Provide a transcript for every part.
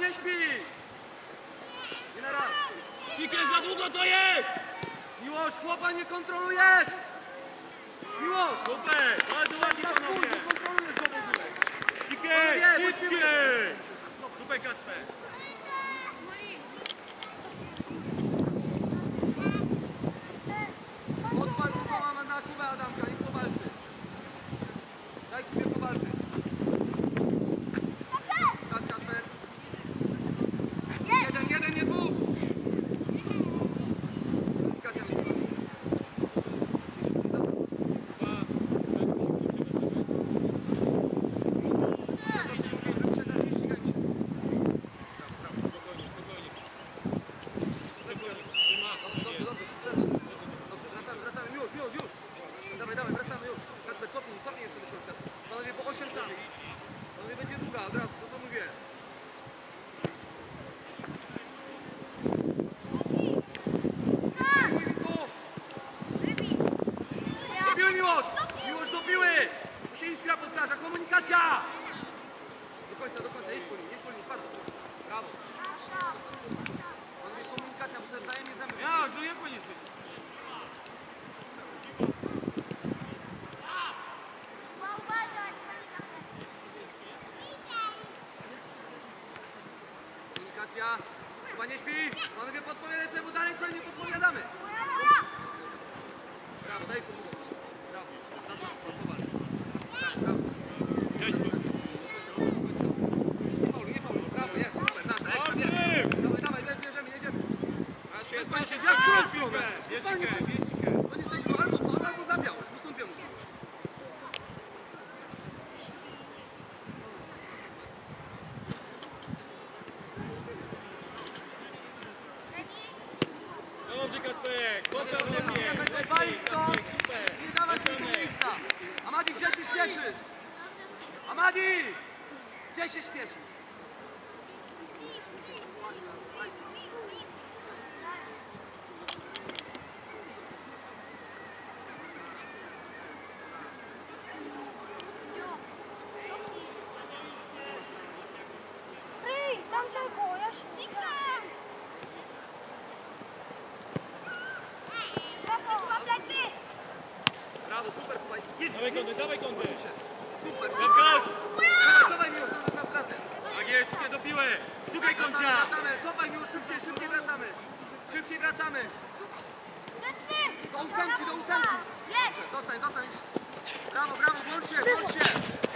nie śpi! Raz. Pikę za długo to jest! Miłosz, chłopa nie kontrolujesz! Miłosz! Super! Bardzo ładnie panowie! kontrolujesz go w ogóle. Panowie, Szybciej! Super Kasper! Odpal chłopa na Kubę Adamka, niech powalczy. Daj Kubie powalczyć. Czas, Kasper. Jeden, jeden, nie dwóch! Komunikacja między wami. Dobrze, dobrze, dobrze. Dobrze, wracamy, wracamy, już, już, już. Dawaj, dawaj, wracamy już. Kasper, cofnij, cofnij jeszcze do środka. Panowie, po 8 cali. Panowie, będzie długa, od razu, to co mówię. Dobiły Miłosz! Miłosz do piły! Tu się iskra powtarza, komunikacja! Do końca, do końca, jedź po nim, jedź po nim, twardo. Brawo. Panowie, komunikacja, bo sobie wzajemnie zęby. Ja, no jak będziesz Komunikacja. Chyba nie śpi. Panowie podpowiadaj sobie, bo dalej sobie nie podpowiadamy. Brawo, daj pomóż. Brawo. Powal. Tak, brawo. Jedź tu! Nie fauluj, nie fauluj. Brawo, jest, super. Nasza, ekstra, Dobrze! jest. Dawaj, dawaj, daj, bierzemy, jedziemy. Masz Bez jest, pani masz się, jest! jak Amadi, gdzie się śpieszysz? Amadi! Gdzie się śpieszysz? Ej, tam czego? Ja się dźgam! Brawo, ma plecy! Brawo, super, Kuba. Jest, Dawaj kąty, dawaj kąty! super. Zamknąć! Cofaj, cofaj Miłosz, na na stratę. Tak jest, szybkie do piły! Szukaj końca! wracamy. Cofaj Miłosz, szybciej, szybciej wracamy. Szybciej wracamy. Do ósemki, do ósemki. Jedź! Zostań, zostań. Brawo, brawo, włącz się, włącz się.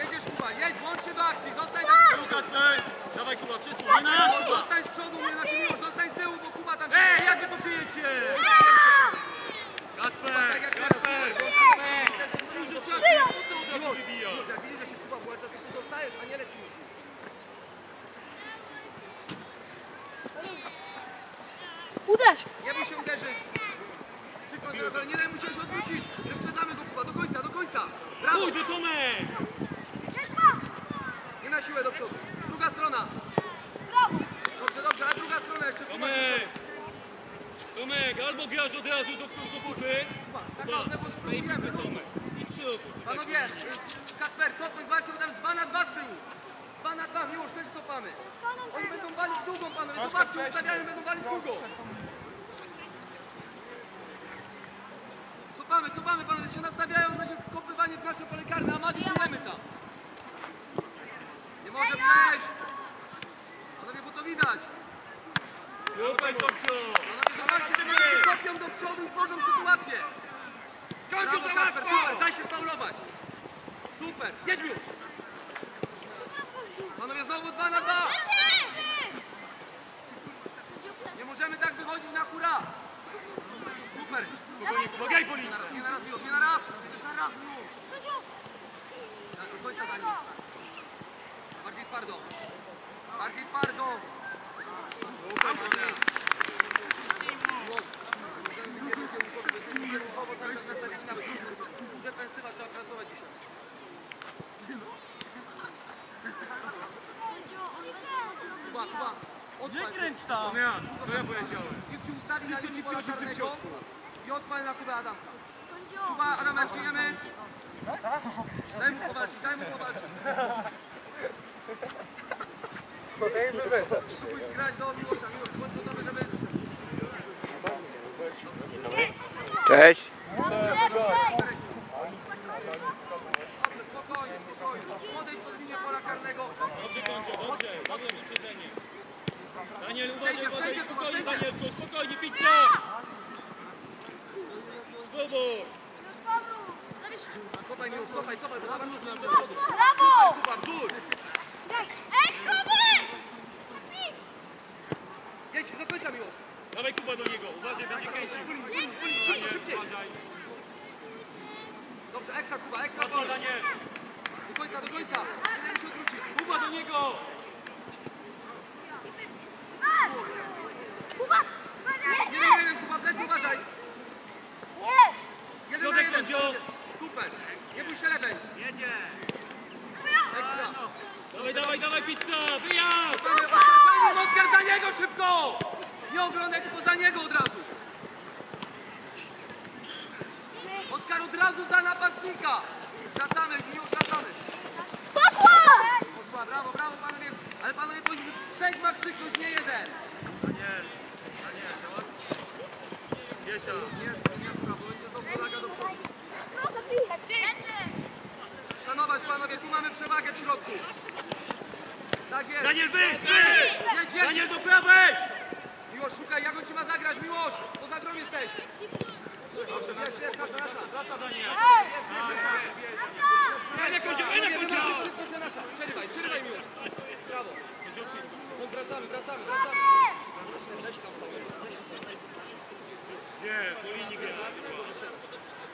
Jedziesz Kuba, jedź, włącz się do akcji, zostań na Tu Kasper! Dawaj Kuba, na Miłosz, Zostań z przodu, nie znaczy Miłosz, zostań z tyłu, bo Kuba tam się... Ej, jak wy popijecie? Kasper! Tak jak teraz, Kasper! Miłosz, Przyjął! Po co od razu Miłosz, wybijasz? Miłosz, jak widzisz, że się Kuba włącza, to ty zostajesz, a nie lecimy. Uderz! Nie bój się uderzyć. Szybko, nie daj mu się odwrócić. Wyprzedzamy go Kuba, do końca, do końca. Brawo, Pójdę Tomek! nie na siłę do przodu. Druga strona. Brawo! Dobrze, dobrze, a druga strona jeszcze. Tomek! Tomek, albo grasz od razu do do buty, Kuba, tak naprawdę, bo już prejmijmy próbujemy. no. Tomek. Panowie, Kasper, cofnąć walczą tam z 2 na 2 z tyłu. cofamy, już też cofamy. Oni będą walić długą, panowie, zobaczcie, ustawiają, będą walić długą. Cofamy, cofamy, panowie, się nastawiają, będzie kopywanie w nasze pole karne, a Madi czujemy tam. Nie może przejść. Panowie, bo to widać. Panowie, zobaczcie, kopią do przodu i tworzą sytuację. Brawo, za łatwo! super, daj się spaulować. Super, jedź już. Panowie, znowu 2 na 2. Nie możemy tak wychodzić na hura. Super. Spokojnie, pomagaj po Nie na raz, nie na raz, nie na raz. Nie na raz, miłość. Tak, do końca za nim. Bardziej twardo. Bardziej twardo. Miłość. Możemy być jeden kierunkowy, będziemy kierunkowo cały czas nastawili na przód. Defensywa trzeba pracować dzisiaj. Kuba, Kuba. Tam. Damian, to ja powiedziałem. Niech ci ustawi na linii pola karnego i odpal na Kubę Adam. Kuba, Adam, przyjemy. Daj mu powalczyć, daj mu powalczyć. Spróbuj grać do Miłosza, Miłosz, bądź gotowy, żeby... Cześć. Dobrze, spokojnie, spokojnie. Podejdź pod linię pola karnego. Dobrze, Tomciu, dobrze, dobre wyprzedzenie. Daniel, uważaj, uważaj, spokojnie. Danielku, spokojnie, pizza! Spróbuj! Cofaj, Miłosz, cofaj, cofaj, bo zaraz już nam do przodu. Brawo! Wzór. Ej, schody! Jedź do końca, Miłosz. Dawaj Kuba do niego, uważaj, będzie kręcił. Szybko, szybciej. Uważaj. Dobrze, ekstra, Kuba, ekstra. Mocno, Daniel! Do końca, do końca. Nie się odwrócić. Kuba do niego! Kuba! Jeden na jeden, Kuba, plecy uważaj. Nie! Jeden na Środek, jeden. Tomcio. Super. Nie bój się lewej. Jedzie! Ekstra. Dawaj, dawaj, dawaj, pizza! Wyjazd! Oskar, za niego szybko! Nie oglądaj, tylko za niego od razu. Oskar, od razu za napastnika. Wracamy, już wracamy. Pokła! Poszła, brawo, brawo, panowie. Ale panowie, to trzech ma krzyknąć, nie jeden. Daniel! Daniel, załatw. Gdziesia! Nie, nie, brawo, będzie znowu laga do przodu. No. Szanować, panowie, tu mamy przewagę w środku. Tak jest. Daniel, wyjdź, wyjdź! Jedź, jedź. Daniel, do prawej! Miłosz, szukaj, jak on ci ma zagrać, Miłosz. Poza grą jesteś. Dobrze, jest, jest, nasza, nasza. Wraca Daniel! Daniel, kończy, Daniel, kończy! Nasza. Przerywaj, przerywaj, Miłosz. Brawo. No, wracamy, wracamy, wracamy. Się tam się stać. Nie, po linii gra.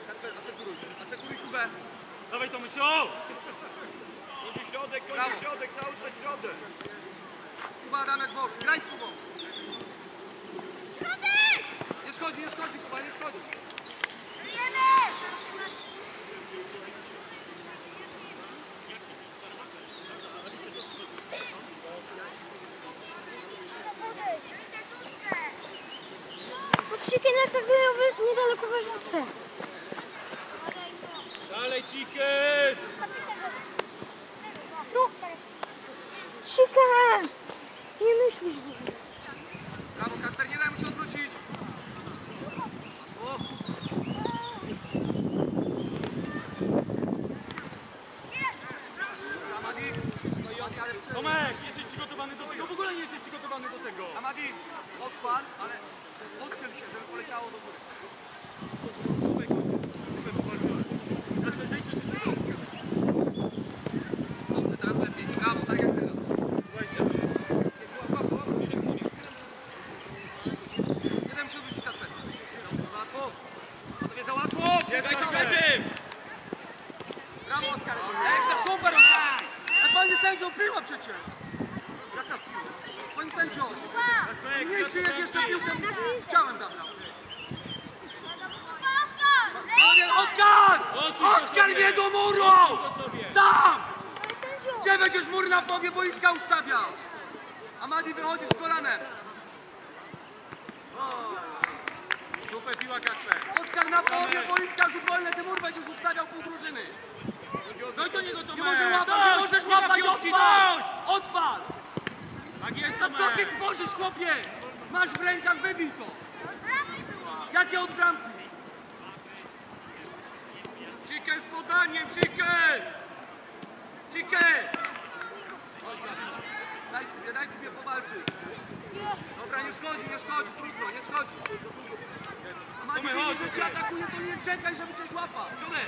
Kasper, asekuruj. Asekuruj Kubę. Dawaj to myślą! Kończy środek, kończy środek, cały czas środek! Kuba, Adamek, bok. Graj z Kubą. Środek! Nie szkodzi, nie szkodzi, Kuba, nie szkodzi. Żyjemy! No Chicken jak tak wy- niedaleko wyrzucę. Dalej, chicken! No, Nie myślisz w ogóle. Brawo, Kasper, nie daj mu się odwrócić. O. Tomek, nie jesteś przygotowany do tego, w ogóle nie jesteś przygotowany do tego! Amadi, odpal, ale odchyl się, żeby poleciało do góry. Tutaj, tutaj powalczyłem. Jasne, zejdźcie się szybko. Dobrze, teraz lepiej. Brawo, tak jak teraz. Słuchajcie, Łap, łap, łap. Jeden przód rzuci Kasper. Za łatwo. Panowie, za łatwo. nie daj Brawo, tym! Brawo, Oskar. Ekstra, super, Oskar. A panie sędzią piła przecież. Jaka piła? Panie sędzią. Mniejszy jest jeszcze piłkę. Chciałem zabrał. Panowie, Oskar! Oskar, nie do muru! Tam! Gdzie będziesz mur na połowie boiska ustawiał? Amadi wychodzi z kolanem. Super piła Kasper. Oskar na połowie boiska, rzut wolny, ty mur będziesz ustawiał pół drużyny. Daj do niego to Nie możesz łapać, nie możesz łapać, odpal! Odpal! Tak jest, No co ty tworzysz, chłopie? Masz w rękach, wybij to. Jakie od bramki? Cikę z podaniem, cikę! Cikę! Daj sobie, daj sobie powalczyć. Dobra, nie szkodzi, nie szkodzi, trudno, nie szkodzi. A widzisz, że cię atakuje, to nie czekaj, żeby cię złapał. Żonę!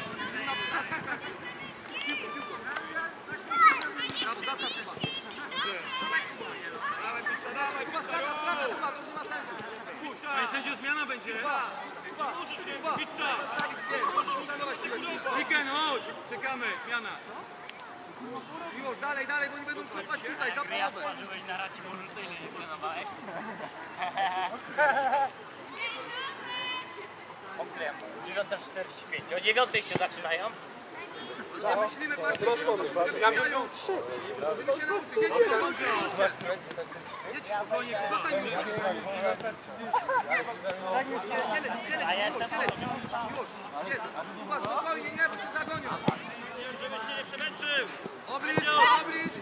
Piłko, piłko. Brawo, zastaw chyba. Chyba strata, strata, chyba, to nie ma sensu. Panie sędzio, zmiana będzie. Chyba. Nie, kontrolować piłkę. Cikę, no chodź! Czekamy, zmiana. Miłosz, dalej, dalej, bo nie będą kopać tutaj, za połowę. O której? 9.45. O 9 się zaczynają. Nie myślimy bardziej, że rozmawiają. Żeby się nauczyć, jedź się nauczyć. Jedź, spokojnie, zostań już. A ja jestem Jedź, Kuba, spokojnie, nie, bo się zagonią. Żebyś się nie Ó, brinde, ó, brinde.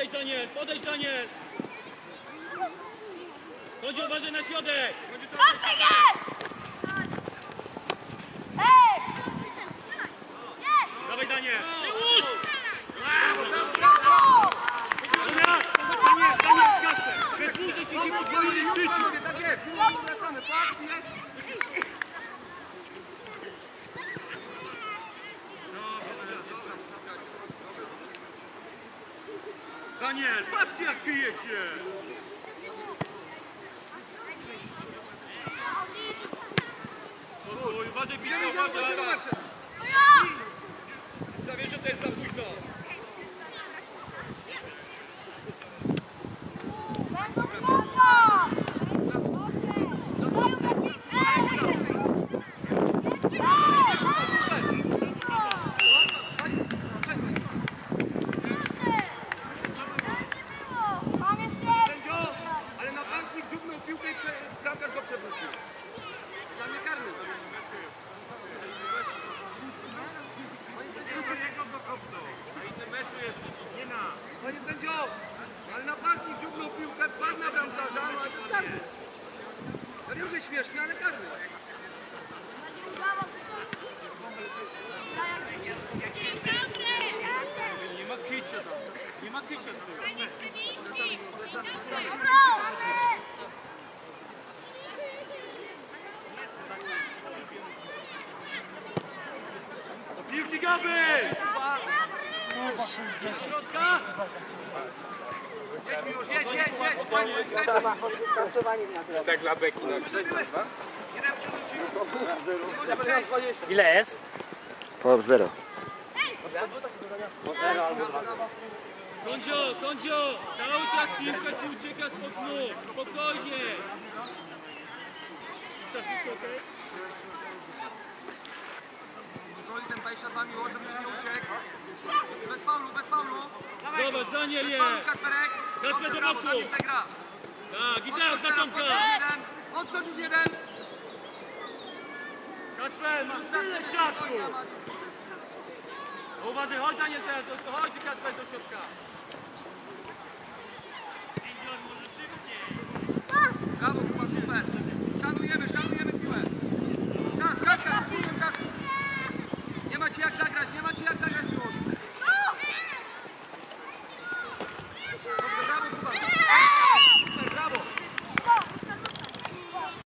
Podejdź Daniel, podejdź Daniel! Chodź, uważaj na środek! Kostek jest! Ej! Dawaj Daniel! Przyłóż! Brawo! Daniel, Daniel, Daniel, kasę! Bez ci się podpowiedzieć w życiu! Tak jest, patrz, jest. Daniel, patrz jak kryjecie! Uważaj, idziemy, uważaj! że to jest za późno! Będą brawo! Dobrze! Dają jakieś... Ej! Ej! Pan jest Sędzio, ale napastnik dziubnął piłkę i prze... bramkarz go przewrócił. Dla mnie karny. Panie sędzio, ale napastnik dziubnął piłkę, padł na bramkarza, no ale to jest karny. Śmieszny, ale karny. Nie ma krycia tam! Nie ma tam! Do piłki Gaby! Do środka! Jedź mi już, jedź. Tak dla beki na. Ile jest? Po zero. Kondzio, Kondzio! Starało się jak piłka ci ucieka spod nóg! Spokojnie! To wszystko okej? Kontroli ten 22 miło, żeby ci nie uciekł. Bez faulu, bez faulu. Zobacz, Daniel jest! Kasperek. Kasper do boku. Tak, i teraz Odskocz na teraz, Tomka! odskocz jeden. Odskocz już jeden. Kasper, masz tyle czasu! Uważaj, chodź Daniel teraz, chodź Kasper do środka!